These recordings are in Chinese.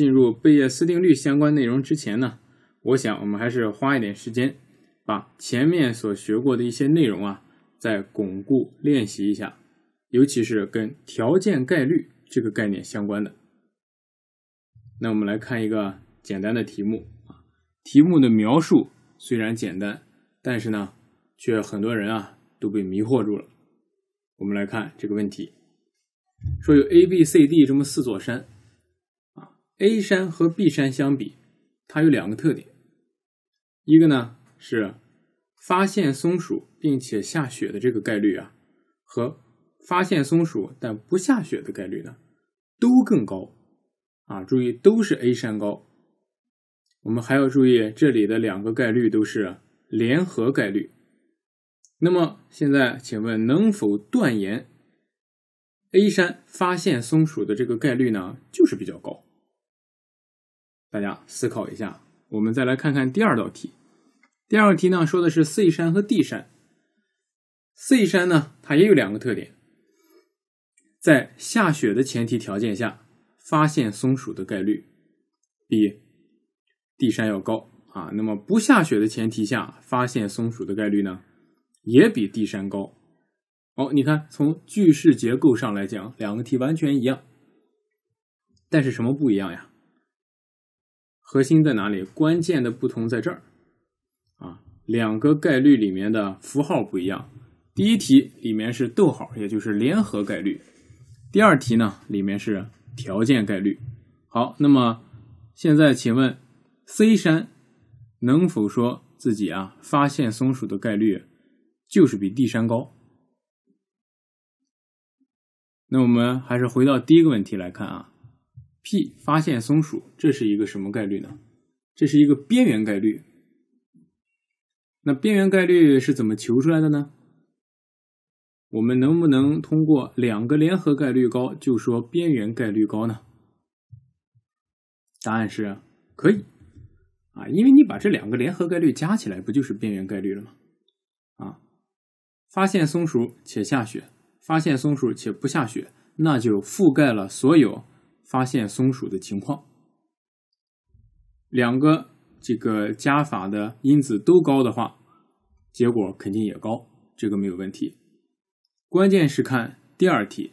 进入贝叶斯定律相关内容之前呢，我想我们还是花一点时间，把前面所学过的一些内容啊，再巩固练习一下，尤其是跟条件概率这个概念相关的。那我们来看一个简单的题目啊，题目的描述虽然简单，但是呢，却很多人啊都被迷惑住了。我们来看这个问题，说有 A、B、C、D 这么四座山。A 山和 B 山相比，它有两个特点，一个呢是发现松鼠并且下雪的这个概率啊，和发现松鼠但不下雪的概率呢都更高啊。注意，都是 A 山高。我们还要注意，这里的两个概率都是联合概率。那么现在，请问能否断言 A 山发现松鼠的这个概率呢就是比较高？大家思考一下，我们再来看看第二道题。第二个题呢，说的是 C 山和 D 山。C 山呢，它也有两个特点，在下雪的前提条件下，发现松鼠的概率比 D 山要高啊。那么不下雪的前提下，发现松鼠的概率呢，也比 D 山高。好，你看从句式结构上来讲，两个题完全一样，但是什么不一样呀？核心在哪里？关键的不同在这儿啊，两个概率里面的符号不一样。第一题里面是逗号，也就是联合概率；第二题呢，里面是条件概率。好，那么现在请问 C 山能否说自己啊发现松鼠的概率就是比 D 山高？那我们还是回到第一个问题来看啊。P 发现松鼠，这是一个什么概率呢？这是一个边缘概率。那边缘概率是怎么求出来的呢？我们能不能通过两个联合概率高就说边缘概率高呢？答案是可以啊，因为你把这两个联合概率加起来，不就是边缘概率了吗？啊，发现松鼠且下雪，发现松鼠且不下雪，那就覆盖了所有。发现松鼠的情况，两个这个加法的因子都高的话，结果肯定也高，这个没有问题。关键是看第二题，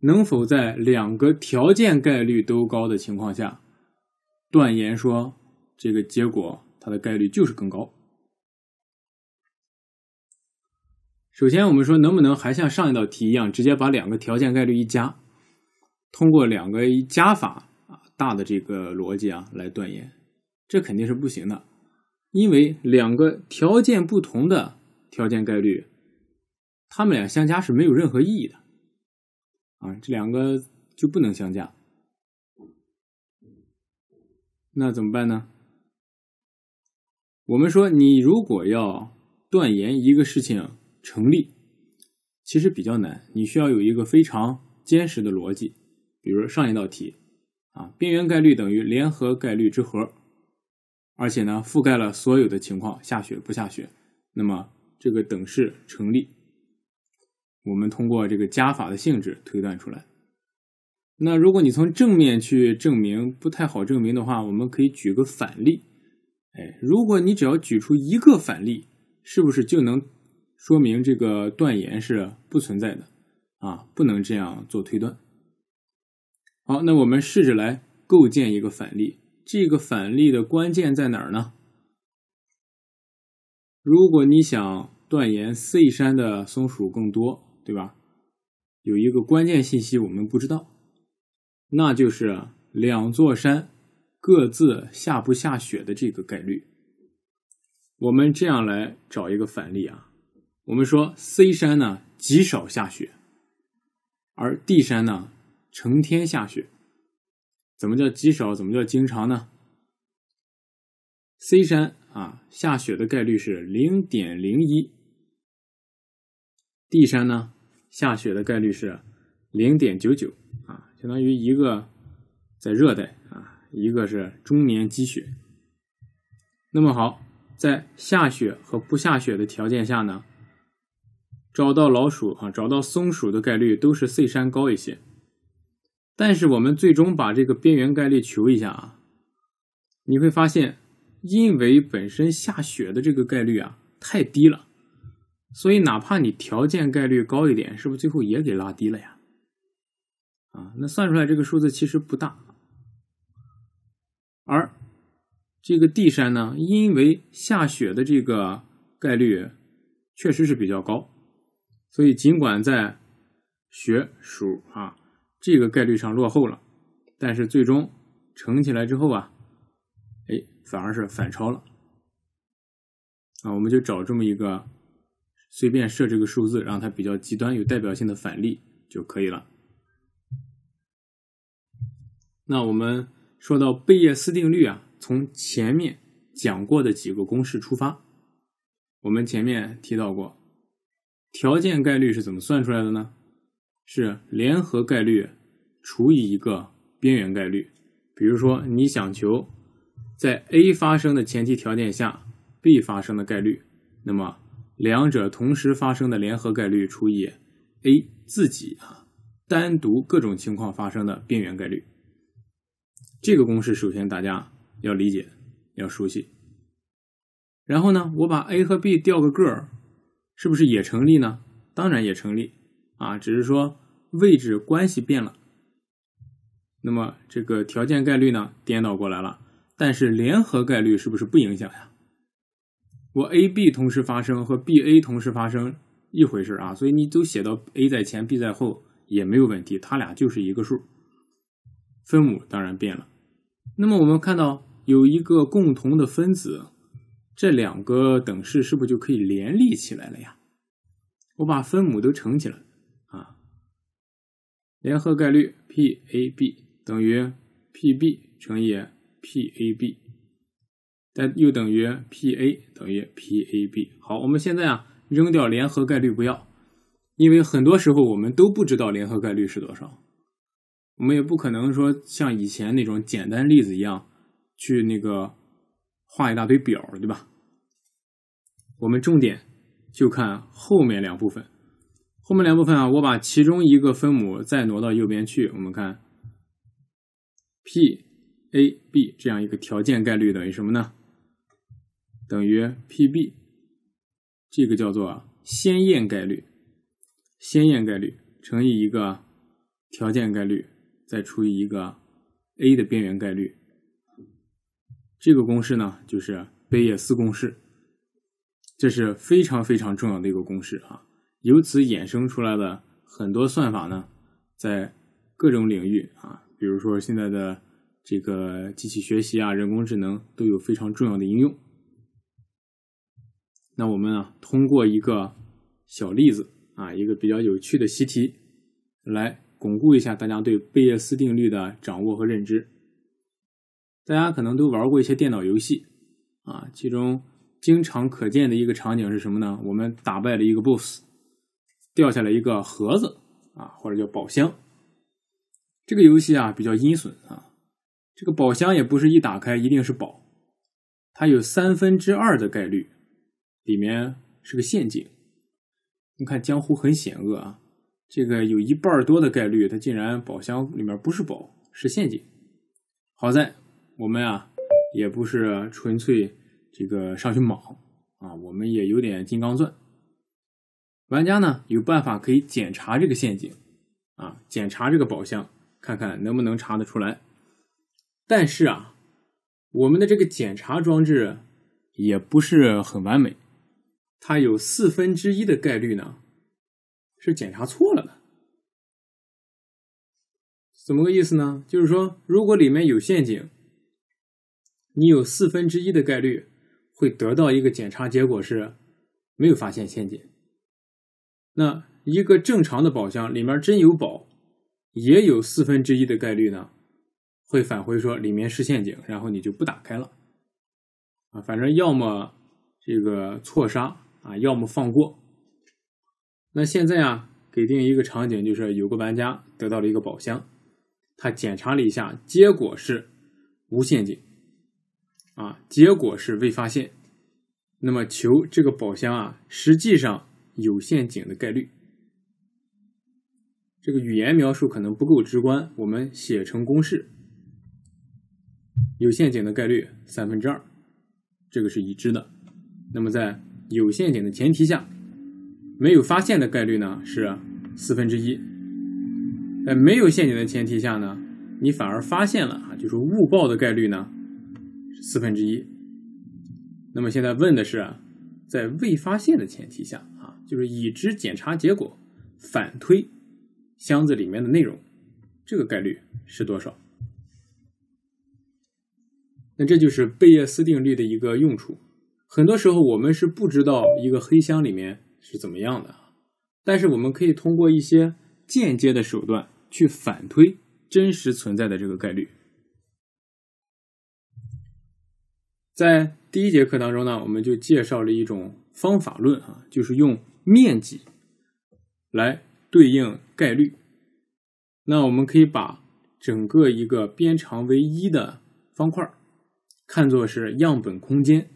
能否在两个条件概率都高的情况下，断言说这个结果它的概率就是更高。首先，我们说能不能还像上一道题一样，直接把两个条件概率一加？通过两个加法啊大的这个逻辑啊来断言，这肯定是不行的，因为两个条件不同的条件概率，它们俩相加是没有任何意义的啊，这两个就不能相加。那怎么办呢？我们说，你如果要断言一个事情成立，其实比较难，你需要有一个非常坚实的逻辑。比如上一道题，啊，边缘概率等于联合概率之和，而且呢覆盖了所有的情况，下雪不下雪，那么这个等式成立。我们通过这个加法的性质推断出来。那如果你从正面去证明不太好证明的话，我们可以举个反例。哎，如果你只要举出一个反例，是不是就能说明这个断言是不存在的？啊，不能这样做推断。好，那我们试着来构建一个反例。这个反例的关键在哪儿呢？如果你想断言 C 山的松鼠更多，对吧？有一个关键信息我们不知道，那就是两座山各自下不下雪的这个概率。我们这样来找一个反例啊。我们说 C 山呢极少下雪，而 D 山呢？成天下雪，怎么叫极少？怎么叫经常呢？C 山啊，下雪的概率是零点零一；D 山呢，下雪的概率是零点九九啊，相当于一个在热带啊，一个是终年积雪。那么好，在下雪和不下雪的条件下呢，找到老鼠啊，找到松鼠的概率都是 C 山高一些。但是我们最终把这个边缘概率求一下啊，你会发现，因为本身下雪的这个概率啊太低了，所以哪怕你条件概率高一点，是不是最后也给拉低了呀？啊，那算出来这个数字其实不大，而这个 D 山呢，因为下雪的这个概率确实是比较高，所以尽管在雪数啊。这个概率上落后了，但是最终乘起来之后啊，哎，反而是反超了啊！我们就找这么一个随便设这个数字，让它比较极端、有代表性的反例就可以了。那我们说到贝叶斯定律啊，从前面讲过的几个公式出发，我们前面提到过，条件概率是怎么算出来的呢？是联合概率除以一个边缘概率。比如说，你想求在 A 发生的前提条件下 B 发生的概率，那么两者同时发生的联合概率除以 A 自己啊单独各种情况发生的边缘概率。这个公式首先大家要理解，要熟悉。然后呢，我把 A 和 B 调个个儿，是不是也成立呢？当然也成立。啊，只是说位置关系变了，那么这个条件概率呢颠倒过来了，但是联合概率是不是不影响呀？我 A、B 同时发生和 B、A 同时发生一回事啊，所以你都写到 A 在前，B 在后也没有问题，它俩就是一个数。分母当然变了，那么我们看到有一个共同的分子，这两个等式是不是就可以联立起来了呀？我把分母都乘起来。联合概率 PAB 等于 PB 乘以 PAB，但又等于 PA 等于 PAB。好，我们现在啊扔掉联合概率不要，因为很多时候我们都不知道联合概率是多少，我们也不可能说像以前那种简单例子一样去那个画一大堆表，对吧？我们重点就看后面两部分。后面两部分啊，我把其中一个分母再挪到右边去。我们看，P A B 这样一个条件概率等于什么呢？等于 P B，这个叫做先验概率，先验概率乘以一个条件概率，再除以一个 A 的边缘概率。这个公式呢，就是贝叶斯公式，这是非常非常重要的一个公式啊。由此衍生出来的很多算法呢，在各种领域啊，比如说现在的这个机器学习啊、人工智能都有非常重要的应用。那我们啊，通过一个小例子啊，一个比较有趣的习题，来巩固一下大家对贝叶斯定律的掌握和认知。大家可能都玩过一些电脑游戏啊，其中经常可见的一个场景是什么呢？我们打败了一个 BOSS。掉下来一个盒子啊，或者叫宝箱。这个游戏啊比较阴损啊，这个宝箱也不是一打开一定是宝，它有三分之二的概率里面是个陷阱。你看江湖很险恶啊，这个有一半多的概率它竟然宝箱里面不是宝是陷阱。好在我们啊也不是纯粹这个上去莽啊，我们也有点金刚钻。玩家呢有办法可以检查这个陷阱，啊，检查这个宝箱，看看能不能查得出来。但是啊，我们的这个检查装置也不是很完美，它有四分之一的概率呢是检查错了的。怎么个意思呢？就是说，如果里面有陷阱，你有四分之一的概率会得到一个检查结果是没有发现陷阱。那一个正常的宝箱里面真有宝，也有四分之一的概率呢，会返回说里面是陷阱，然后你就不打开了，啊，反正要么这个错杀啊，要么放过。那现在啊，给定一个场景，就是有个玩家得到了一个宝箱，他检查了一下，结果是无陷阱，啊，结果是未发现。那么求这个宝箱啊，实际上。有陷阱的概率，这个语言描述可能不够直观，我们写成公式：有陷阱的概率三分之二，这个是已知的。那么在有陷阱的前提下，没有发现的概率呢是四分之一。在没有陷阱的前提下呢，你反而发现了啊，就是误报的概率呢是四分之一。那么现在问的是，在未发现的前提下，就是已知检查结果反推。箱子里面的内容，这个概率是多少？那这就是贝叶斯定律的一个用处。很多时候我们是不知道一个黑箱里面是怎么样的，但是我们可以通过一些间接的手段去反推真实存在的这个概率。在第一节课当中呢，我们就介绍了一种方法论啊，就是用面积来。对应概率，那我们可以把整个一个边长为一的方块看作是样本空间，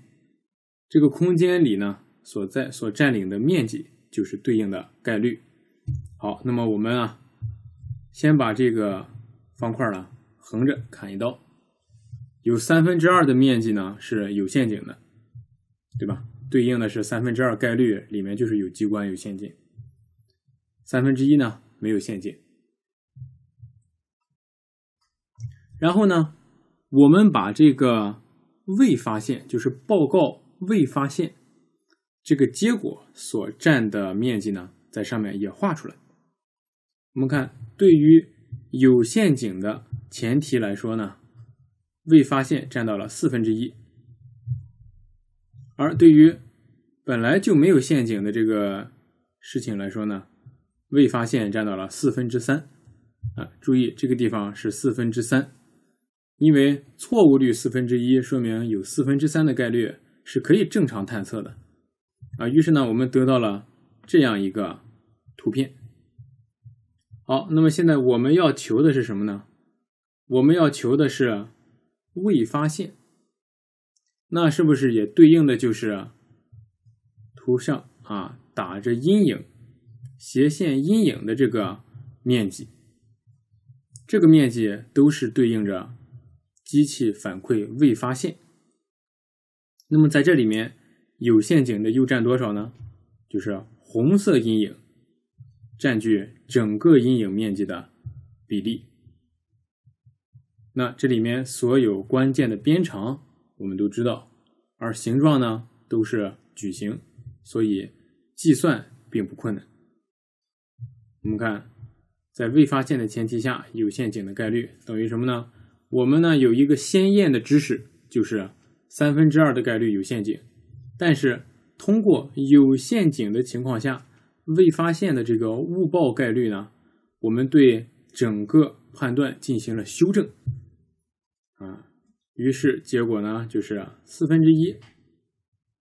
这个空间里呢所在所占领的面积就是对应的概率。好，那么我们啊，先把这个方块呢横着砍一刀，有三分之二的面积呢是有陷阱的，对吧？对应的是三分之二概率里面就是有机关有陷阱。三分之一呢没有陷阱，然后呢，我们把这个未发现，就是报告未发现这个结果所占的面积呢，在上面也画出来。我们看，对于有陷阱的前提来说呢，未发现占到了四分之一，而对于本来就没有陷阱的这个事情来说呢。未发现占到了四分之三，啊，注意这个地方是四分之三，因为错误率四分之一，说明有四分之三的概率是可以正常探测的，啊，于是呢，我们得到了这样一个图片。好，那么现在我们要求的是什么呢？我们要求的是未发现，那是不是也对应的就是图上啊打着阴影？斜线阴影的这个面积，这个面积都是对应着机器反馈未发现。那么在这里面有陷阱的又占多少呢？就是红色阴影占据整个阴影面积的比例。那这里面所有关键的边长我们都知道，而形状呢都是矩形，所以计算并不困难。我们看，在未发现的前提下，有陷阱的概率等于什么呢？我们呢有一个先验的知识，就是三分之二的概率有陷阱。但是通过有陷阱的情况下，未发现的这个误报概率呢，我们对整个判断进行了修正。啊，于是结果呢就是四分之一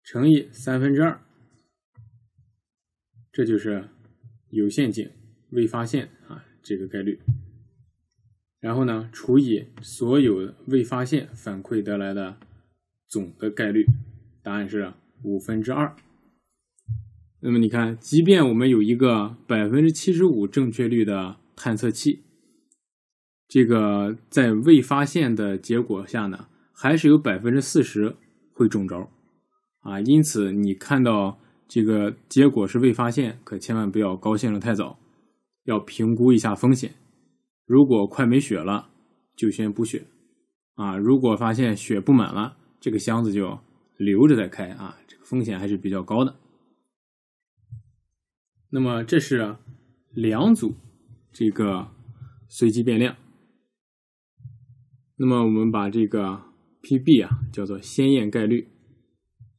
乘以三分之二，这就是有陷阱。未发现啊，这个概率，然后呢，除以所有未发现反馈得来的总的概率，答案是五分之二。那么你看，即便我们有一个百分之七十五正确率的探测器，这个在未发现的结果下呢，还是有百分之四十会中招啊。因此，你看到这个结果是未发现，可千万不要高兴的太早。要评估一下风险，如果快没血了，就先补血啊。如果发现血不满了，这个箱子就留着再开啊。这个风险还是比较高的。那么这是两组这个随机变量。那么我们把这个 Pb 啊叫做先验概率，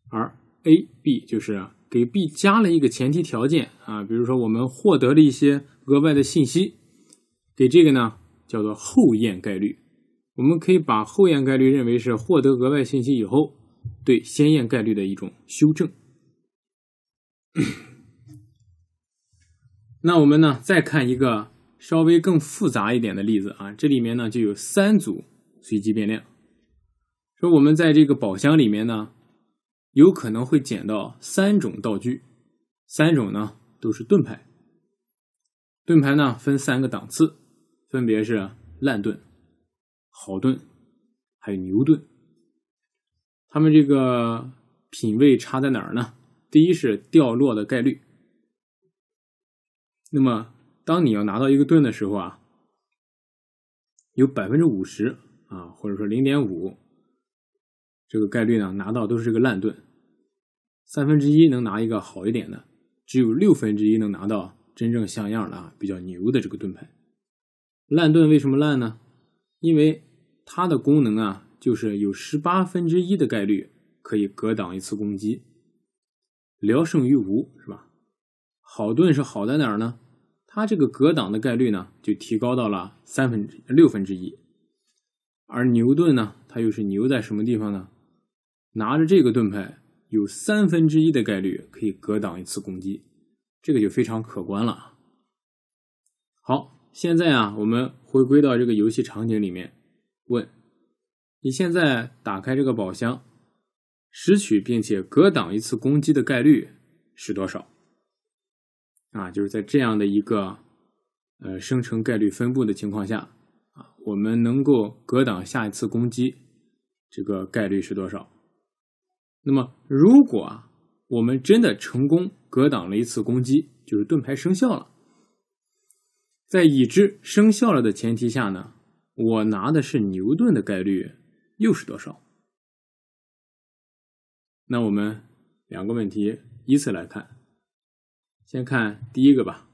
而 AB 就是给 B 加了一个前提条件啊，比如说我们获得了一些。额外的信息，给这个呢叫做后验概率。我们可以把后验概率认为是获得额外信息以后对先验概率的一种修正。那我们呢再看一个稍微更复杂一点的例子啊，这里面呢就有三组随机变量。说我们在这个宝箱里面呢，有可能会捡到三种道具，三种呢都是盾牌。盾牌呢分三个档次，分别是烂盾、好盾，还有牛盾。他们这个品位差在哪儿呢？第一是掉落的概率。那么，当你要拿到一个盾的时候啊，有百分之五十啊，或者说零点五这个概率呢，拿到都是这个烂盾。三分之一能拿一个好一点的，只有六分之一能拿到真正像样的啊，比较牛的这个盾牌。烂盾为什么烂呢？因为它的功能啊，就是有十八分之一的概率可以格挡一次攻击，聊胜于无，是吧？好盾是好在哪儿呢？它这个格挡的概率呢，就提高到了三分之六分之一。而牛顿呢，它又是牛在什么地方呢？拿着这个盾牌。有三分之一的概率可以格挡一次攻击，这个就非常可观了。好，现在啊，我们回归到这个游戏场景里面，问：你现在打开这个宝箱，拾取并且格挡一次攻击的概率是多少？啊，就是在这样的一个呃生成概率分布的情况下，我们能够格挡下一次攻击，这个概率是多少？那么，如果啊，我们真的成功格挡了一次攻击，就是盾牌生效了。在已知生效了的前提下呢，我拿的是牛盾的概率又是多少？那我们两个问题依次来看，先看第一个吧。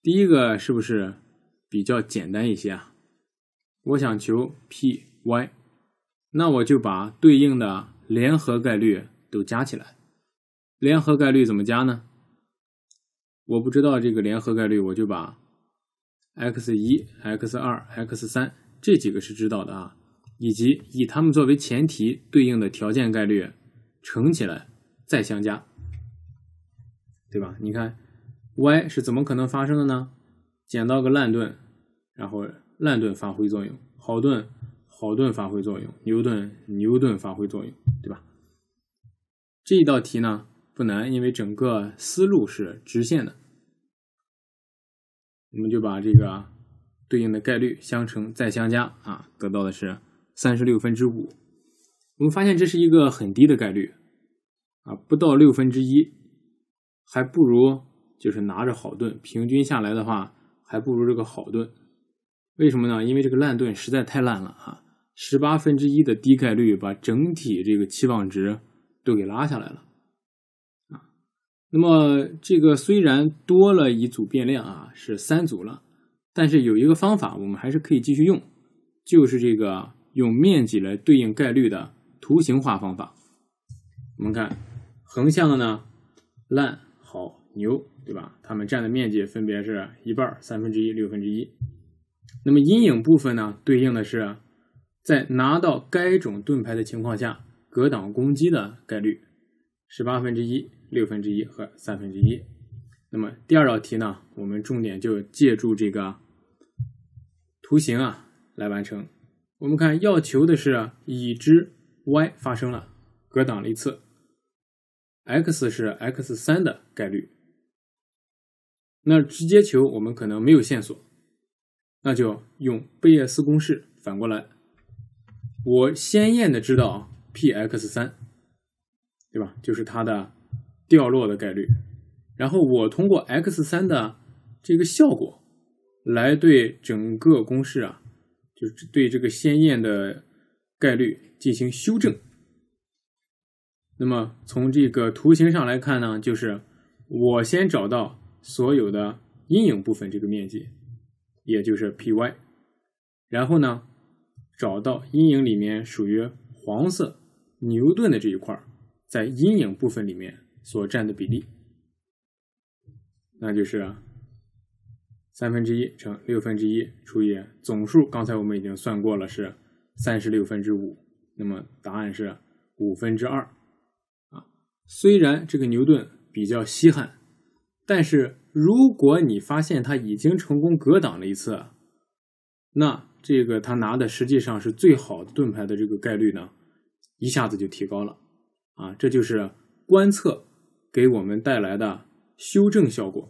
第一个是不是比较简单一些啊？我想求 Py，那我就把对应的。联合概率都加起来，联合概率怎么加呢？我不知道这个联合概率，我就把 x 一、x 二、x 三这几个是知道的啊，以及以它们作为前提对应的条件概率乘起来再相加，对吧？你看 y 是怎么可能发生的呢？捡到个烂盾，然后烂盾发挥作用，好盾。好盾发挥作用，牛盾牛盾发挥作用，对吧？这一道题呢不难，因为整个思路是直线的，我们就把这个对应的概率相乘再相加啊，得到的是三十六分之五。我们发现这是一个很低的概率啊，不到六分之一，还不如就是拿着好盾，平均下来的话还不如这个好盾。为什么呢？因为这个烂盾实在太烂了啊。十八分之一的低概率把整体这个期望值都给拉下来了啊。那么这个虽然多了一组变量啊，是三组了，但是有一个方法我们还是可以继续用，就是这个用面积来对应概率的图形化方法。我们看横向的呢，烂、好、牛，对吧？它们占的面积分别是一半、三分之一、六分之一。那么阴影部分呢，对应的是。在拿到该种盾牌的情况下，格挡攻击的概率十八分之一、六分之一和三分之一。那么第二道题呢，我们重点就借助这个图形啊来完成。我们看要求的是已知 y 发生了，格挡了一次，x 是 x 三的概率。那直接求我们可能没有线索，那就用贝叶斯公式反过来。我鲜艳的知道 p x 三，对吧？就是它的掉落的概率。然后我通过 x 三的这个效果来对整个公式啊，就是对这个鲜艳的概率进行修正。那么从这个图形上来看呢，就是我先找到所有的阴影部分这个面积，也就是 py，然后呢。找到阴影里面属于黄色牛顿的这一块，在阴影部分里面所占的比例，那就是三分之一乘六分之一除以总数。刚才我们已经算过了，是三十六分之五。那么答案是五分之二。啊，虽然这个牛顿比较稀罕，但是如果你发现他已经成功格挡了一次，那。这个他拿的实际上是最好的盾牌的这个概率呢，一下子就提高了，啊，这就是观测给我们带来的修正效果。